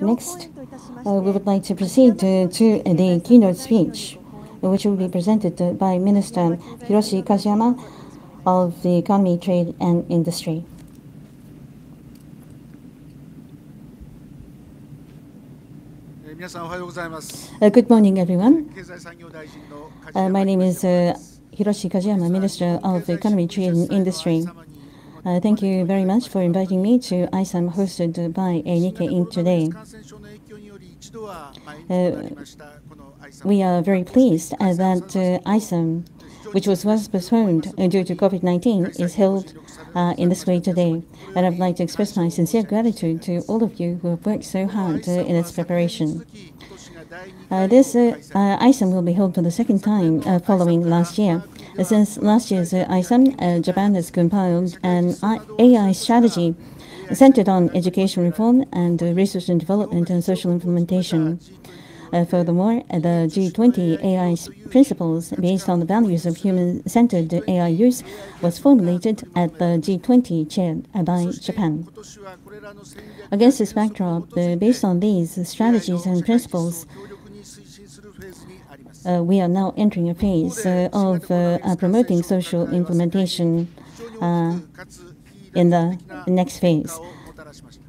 Next, uh, we would like to proceed to the keynote speech, which will be presented by Minister Hiroshi Kajiyama of the Economy, Trade and Industry. Uh, good morning, everyone. Uh, my name is Hiroshi Kajiyama, Minister of Economy, Trade and Industry. Uh, thank you very much for inviting me to AISUM, hosted by Nikkei Inc. today. Uh, we are very pleased uh, that AISUM, which was once postponed due to COVID-19, is held in this way today. And I'd like to express my sincere gratitude to all of you who have worked so hard in its preparation. Uh, this uh, uh, AISUM will be held for the second time following last year. Since last year's AISUM, Japan has compiled an AI strategy centered on education reform and research and development and social implementation. Furthermore, the G20 AI Principles based on the values of human-centered AI use was formulated at the G20 chaired by Japan. Against this backdrop, uh, based on these strategies and principles, uh, we are now entering a phase uh, of promoting social implementation in the next phase.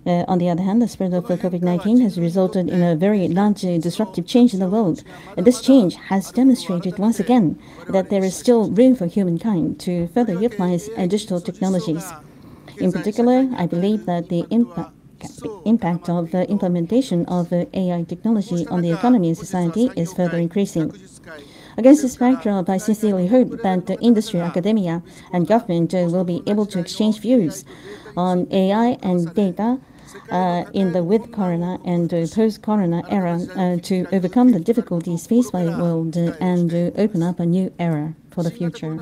Uh, on the other hand, the spread of COVID-19 has resulted in a very large uh, disruptive change in the world. This change has demonstrated once again that there is still room for humankind to further utilize uh, digital technologies. In particular, I believe that the impact of the implementation of AI technology on the economy and society is further increasing. Against this backdrop, I sincerely hope that the industry, academia, and government will be able to exchange views on AI and data Uh, in the with corona and post-corona era uh, to overcome the difficulties faced by the world and open up a new era for the future.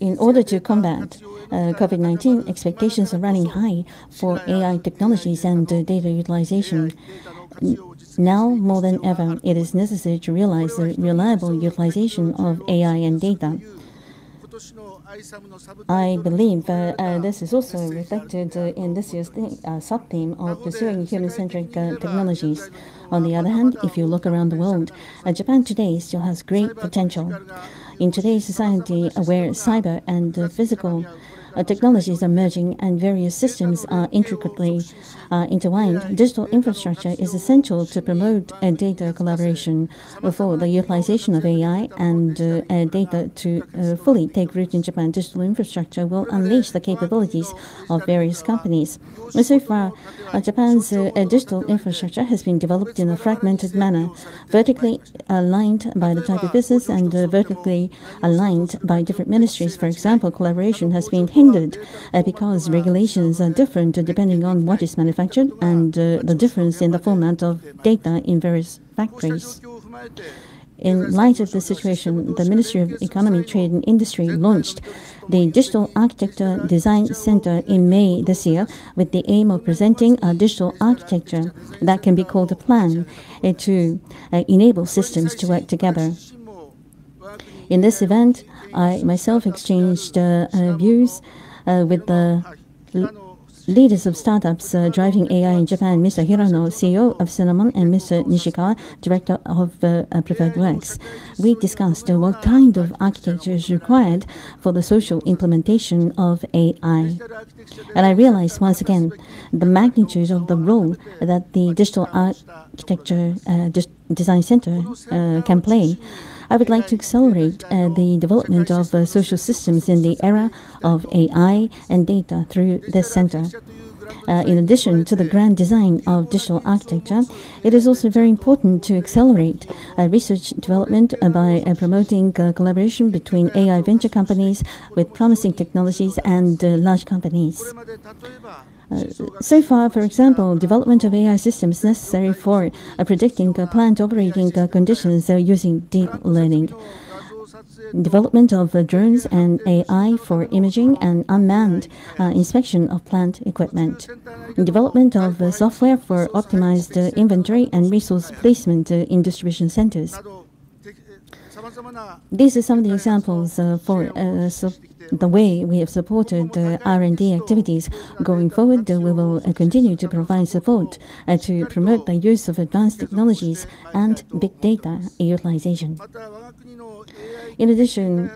In order to combat uh, COVID-19, expectations are running high for AI technologies and data utilization. Now more than ever, it is necessary to realize the reliable utilization of AI and data. I believe uh, uh, this is also reflected uh, in this year's sub-theme of pursuing human-centric technologies. On the other hand, if you look around the world, Japan today still has great potential. In today's society, where cyber and physical Uh, technologies are merging and various systems are intricately uh, intertwined, digital infrastructure is essential to promote uh, data collaboration for the utilization of AI and data to fully take root in Japan. Digital infrastructure will unleash the capabilities of various companies. So far, Japan's digital infrastructure has been developed in a fragmented manner, vertically aligned by the type of business and vertically aligned by different ministries. For example, collaboration has been hindered Uh, because regulations are different depending on what is manufactured and uh, the difference in the format of data in various factories. In light of the situation, the Ministry of Economy, Trade and Industry launched the Digital Architecture Design Center in May this year with the aim of presenting a digital architecture that can be called a plan uh, to enable systems to work together. In this event, I myself exchanged uh, uh, views uh, with the leaders of startups driving AI in Japan, Mr. Hirano, CEO of Cinnamon, and Mr. Nishikawa, Director of Preferred Networks. We discussed what kind of architecture is required for the social implementation of AI. And I realized once again the magnitude of the role that the Digital Architecture Design Center can play. I would like to accelerate uh, the development of uh, social systems in the era of AI and data through this center. Uh, in addition to the grand design of digital architecture, it is also very important to accelerate research development by promoting collaboration between AI venture companies with promising technologies and large companies. So far, for example, development of AI systems necessary for uh, predicting uh, plant operating uh, conditions using deep learning. Development of drones and AI for imaging and unmanned inspection of plant equipment. Development of software for optimized inventory and resource placement in distribution centers. These are some of the examples uh, for uh, so the way we have supported uh, R&D activities. Going forward, we will uh, continue to provide support uh, to promote the use of advanced technologies and big data utilization. In addition,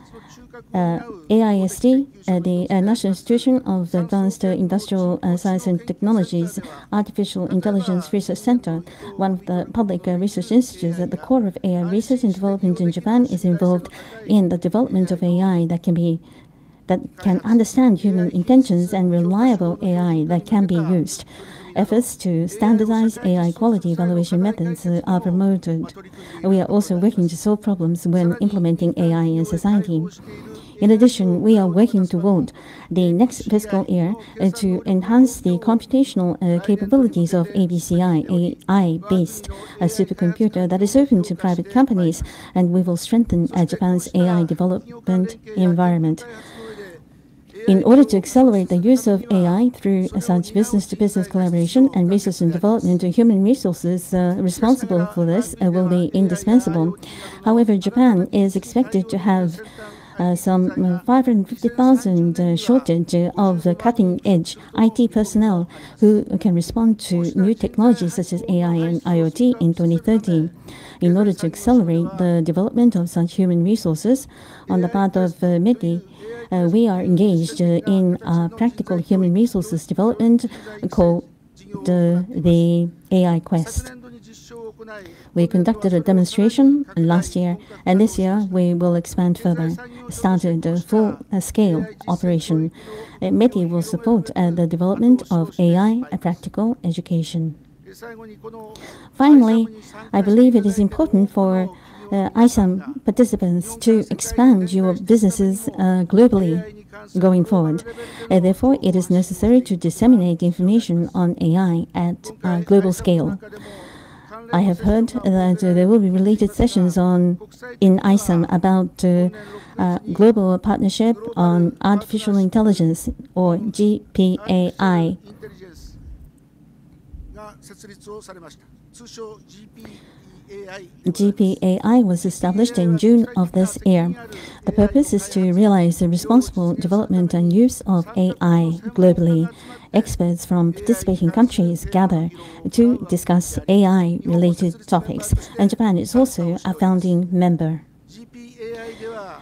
AIST, uh, the uh, National Institution of Advanced Industrial uh, Science and Technologies Artificial Intelligence Research Center, one of the public uh, research institutes at the core of AI research and development in Japan, is involved in the development of AI that can be that can understand human intentions and reliable AI that can be used. Efforts to standardize AI quality evaluation methods uh, are promoted. We are also working to solve problems when implementing AI in society. In addition, we are working toward the next fiscal year uh, to enhance the computational uh, capabilities of ABCI, AI-based uh, supercomputer that is open to private companies, and we will strengthen Japan's AI development environment. In order to accelerate the use of AI through such business-to-business collaboration and research and development, human resources uh, responsible for this uh, will be indispensable. However, Japan is expected to have some uh, 550,000 uh, shortage of cutting-edge IT personnel who can respond to new technologies such as AI and IoT in 2030. In order to accelerate the development of such human resources on the part of uh, METI, uh, we are engaged uh, in a practical human resources development called the AI Quest. We conducted a demonstration last year, and this year we will expand further, started a full-scale operation. METI will support the development of AI practical education. Finally, I believe it is important for uh, AISUM participants to expand your businesses uh, globally going forward. Uh, therefore, it is necessary to disseminate information on AI at a global scale. I have heard that there will be related sessions on in AISUM about uh, uh, global partnership on artificial intelligence or GPAI. GPAI was established in June of this year. The purpose is to realize the responsible development and use of AI globally. Experts from participating countries gather to discuss AI-related topics, and Japan is also a founding member.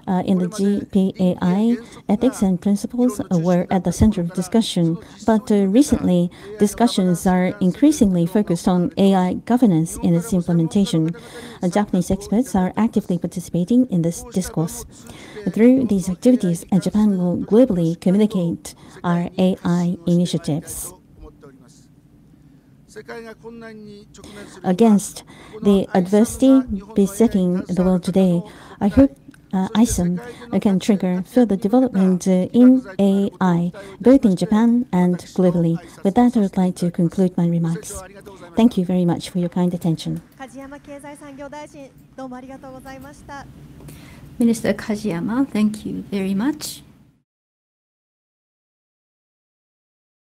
Uh, in the GPAI, ethics and principles were at the center of discussion, but uh, recently discussions are increasingly focused on AI governance in its implementation. Uh, Japanese experts are actively participating in this discourse. Through these activities, uh, Japan will globally communicate our AI initiatives. Against the adversity besetting the world today, I hope uh, AISUM can trigger further development uh, in AI, both in Japan and globally. With that, I would like to conclude my remarks. Thank you very much for your kind attention. Minister Kajiyama, thank you very much.